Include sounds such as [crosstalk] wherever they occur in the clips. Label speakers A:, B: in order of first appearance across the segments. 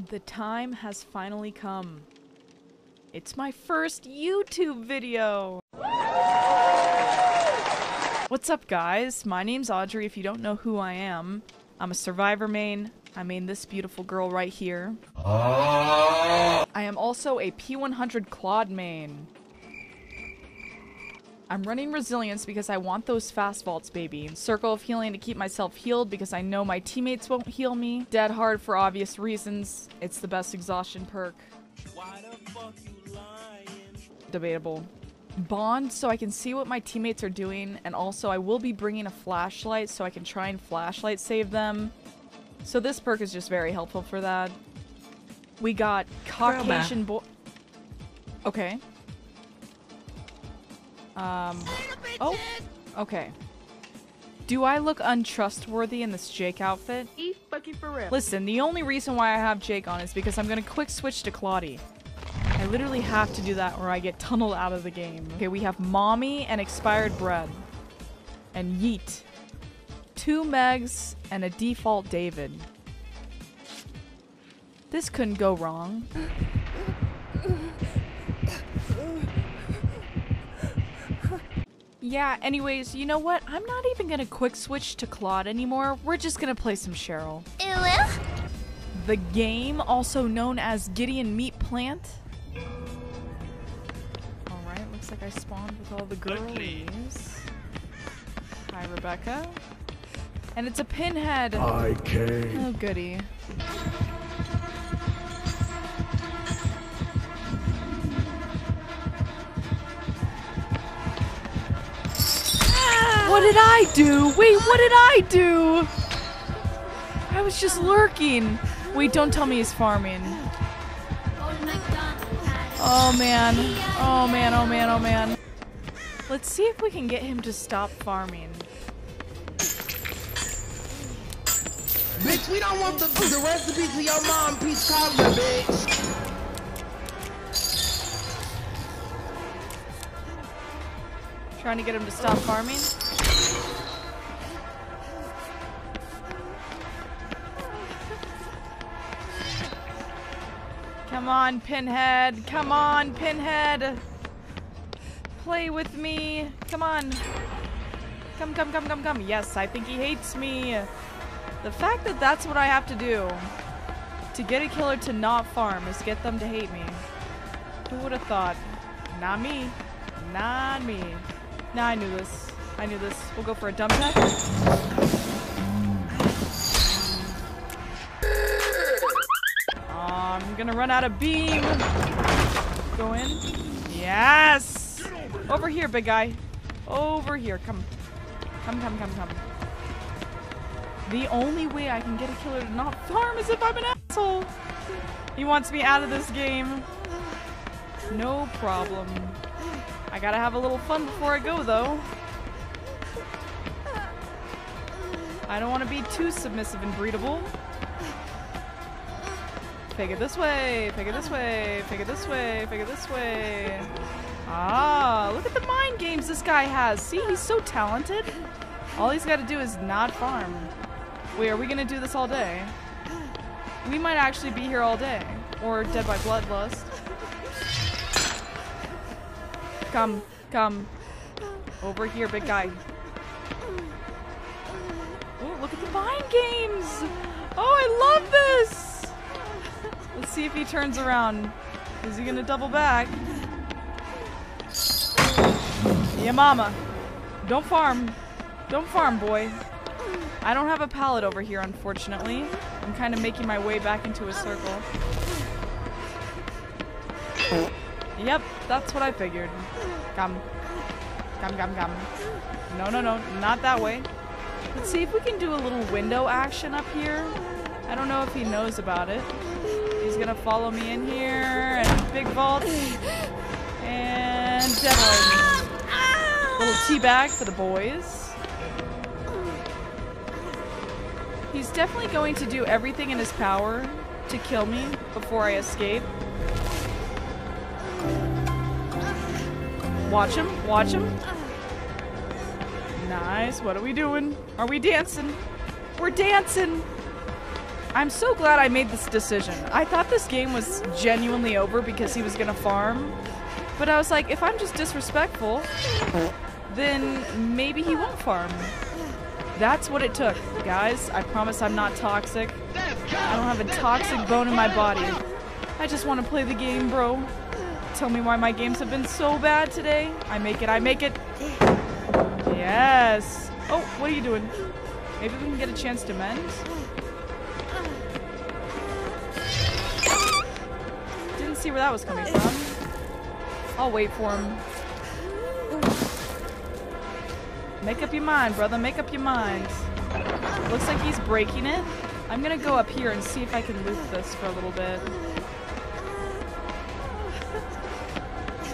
A: The time has finally come. It's my first YouTube video! What's up guys? My name's Audrey if you don't know who I am. I'm a survivor main. I mean this beautiful girl right here. I am also a P100 Claude main. I'm running resilience because I want those fast vaults, baby. Circle of healing to keep myself healed because I know my teammates won't heal me. Dead hard for obvious reasons. It's the best exhaustion perk. Debatable. Bond so I can see what my teammates are doing, and also I will be bringing a flashlight so I can try and flashlight save them. So this perk is just very helpful for that. We got Caucasian boy. Okay. Um. Oh. Okay. Do I look untrustworthy in this Jake outfit?
B: He's fucking for real.
A: Listen, the only reason why I have Jake on is because I'm gonna quick switch to Claudie. I literally have to do that or I get tunneled out of the game. Okay, we have Mommy and Expired Bread. And Yeet. Two Megs and a default David. This couldn't go wrong. [laughs] Yeah, anyways, you know what? I'm not even gonna quick switch to Claude anymore. We're just gonna play some Cheryl. The game, also known as Gideon Meat Plant. Alright, looks like I spawned with all the girlies. Hi, Rebecca. And it's a pinhead.
C: I came.
A: Oh, goody. What did I do? Wait, what did I do? I was just lurking. Wait, don't tell me he's farming. Oh man. Oh man, oh man, oh man. Let's see if we can get him to stop farming.
D: Bitch, we don't want the, the recipe to your mom peach cobbler, bitch.
A: Trying to get him to stop farming. Come on, Pinhead. Come on, Pinhead. Play with me. Come on. Come, come, come, come, come. Yes, I think he hates me. The fact that that's what I have to do to get a killer to not farm is get them to hate me. Who would have thought? Not me. Not me. Nah, I knew this. I knew this. We'll go for a dump tech. Gonna run out of beam. Go in. Yes! Over here, big guy. Over here. Come. Come, come, come, come. The only way I can get a killer to not farm is if I'm an asshole. He wants me out of this game. No problem. I gotta have a little fun before I go, though. I don't want to be too submissive and breedable. Pick it this way, pick it this way, pick it this way, pick it this way. Ah, look at the mind games this guy has. See, he's so talented. All he's got to do is not farm. Wait, are we going to do this all day? We might actually be here all day. Or dead by bloodlust. Come, come. Over here, big guy. Oh, look at the mind games! Oh, I love this! See if he turns around. Is he gonna double back? Yeah, mama. Don't farm. Don't farm, boy. I don't have a pallet over here, unfortunately. I'm kind of making my way back into a circle. Yep, that's what I figured. Come. Come, come, come. No, no, no, not that way. Let's see if we can do a little window action up here. I don't know if he knows about it. He's gonna follow me in here, and big vault, and definitely little tea bag for the boys. He's definitely going to do everything in his power to kill me before I escape. Watch him, watch him. Nice, what are we doing? Are we dancing? We're dancing! I'm so glad I made this decision. I thought this game was genuinely over because he was gonna farm. But I was like, if I'm just disrespectful, then maybe he won't farm. That's what it took, guys. I promise I'm not toxic. I don't have a toxic bone in my body. I just want to play the game, bro. Tell me why my games have been so bad today. I make it, I make it. Yes. Oh, what are you doing? Maybe we can get a chance to mend? Didn't see where that was coming from. I'll wait for him. Make up your mind, brother. Make up your mind. Looks like he's breaking it. I'm gonna go up here and see if I can loot this for a little bit.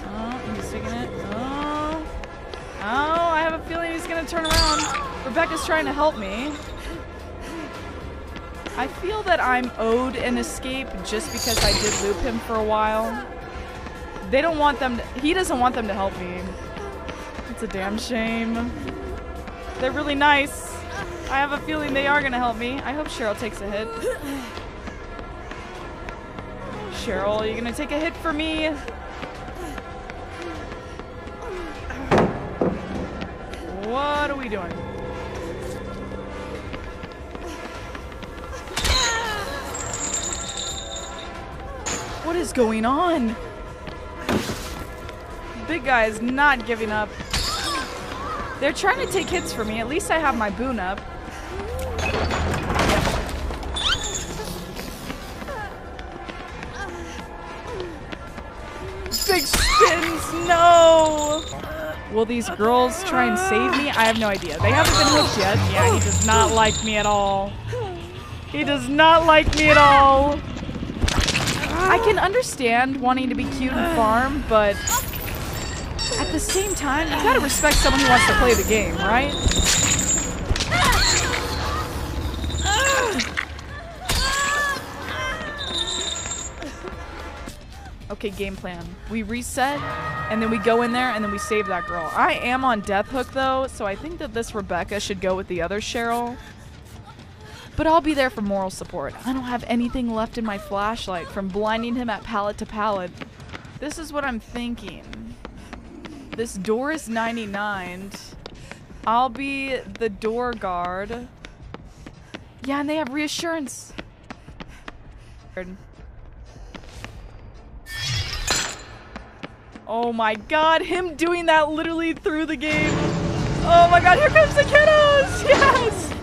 A: Oh, he's taking it. Oh. Oh, I have a feeling he's gonna turn around. Rebecca's trying to help me. I feel that I'm owed an escape just because I did loop him for a while. They don't want them to, he doesn't want them to help me. It's a damn shame. They're really nice. I have a feeling they are gonna help me. I hope Cheryl takes a hit. Cheryl, are you gonna take a hit for me? What are we doing? What is going on? Big guy is not giving up. They're trying to take hits for me. At least I have my boon up. Big spins, no! Will these girls try and save me? I have no idea. They haven't been hooked yet. Yeah, he does not like me at all. He does not like me at all. I can understand wanting to be cute and farm, but at the same time, you gotta respect someone who wants to play the game, right? Okay, game plan. We reset, and then we go in there, and then we save that girl. I am on death hook, though, so I think that this Rebecca should go with the other Cheryl. But I'll be there for moral support. I don't have anything left in my flashlight from blinding him at pallet to pallet. This is what I'm thinking. This door is 99. I'll be the door guard. Yeah, and they have reassurance. Oh my god, him doing that literally threw the game. Oh my god, here comes the kiddos! Yes!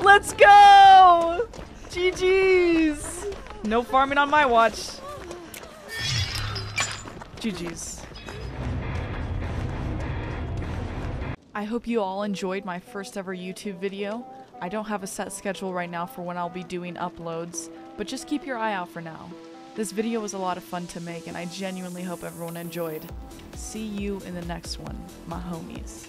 A: Let's go! GG's! No farming on my watch. GG's. I hope you all enjoyed my first ever YouTube video. I don't have a set schedule right now for when I'll be doing uploads, but just keep your eye out for now. This video was a lot of fun to make and I genuinely hope everyone enjoyed. See you in the next one, my homies.